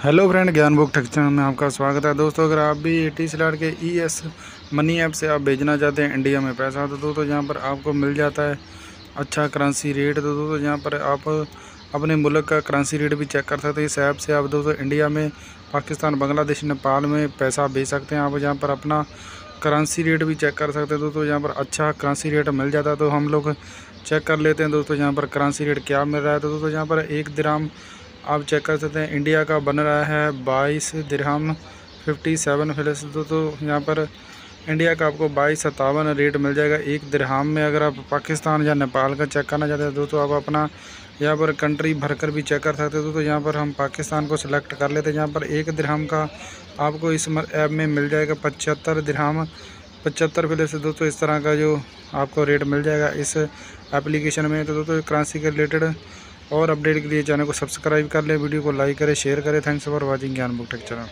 Hello friend Gyan book टेक्चर में आपका स्वागत है। दोस्तों, अगर आप भी टी स्लाट के ई एस मनी ऐप से आप भेजना चाहते हैं इंडिया में पैसा तो दोस्तों यहाँ पर आपको मिल जाता है अच्छा करेंसी रेट तो दोस्तों यहाँ पर आप अपने मुल्क का करेंसी रेट भी चेक कर सकते हैं। इस ऐप से आप दोस्तों इंडिया में, पाकिस्तान, बांग्लादेश, नेपाल में पैसा भेज सकते हैं। आप यहाँ पर अपना करेंसी रेट भी चेक कर सकते हैं। दोस्तों यहाँ पर अच्छा करेंसी रेट मिल जाता है तो हम लोग चेक कर लेते हैं। दोस्तों यहाँ पर करेंसी रेट क्या मिल रहा है तो दोस्तों यहाँ पर एक दिराम आप चेक कर सकते हैं इंडिया का बन रहा है बाईस दिरहम फिफ्टी सेवन फिलस तो, तो यहाँ पर इंडिया का आपको बाईस सत्तावन रेट मिल जाएगा एक दिरहम में। अगर आप पाकिस्तान या नेपाल का चेक करना चाहते हैं दोस्तों आप अपना यहाँ पर कंट्री भरकर भी चेक कर सकते हैं। दोस्तों यहाँ पर हम पाकिस्तान को सिलेक्ट कर लेते हैं। यहाँ पर एक दिरहम का आपको इस ऐप में मिल जाएगा पचहत्तर दिरहम पचहत्तर फिले से दोस्तों इस तरह का जो आपको रेट मिल जाएगा इस एप्लीकेशन में। तो दोस्तों क्रांसी के रिलेटेड और अपडेट के लिए चैनल को सब्सक्राइब कर लें, वीडियो को लाइक करें, शेयर करें। Thanks for watching Gyan book tech channel.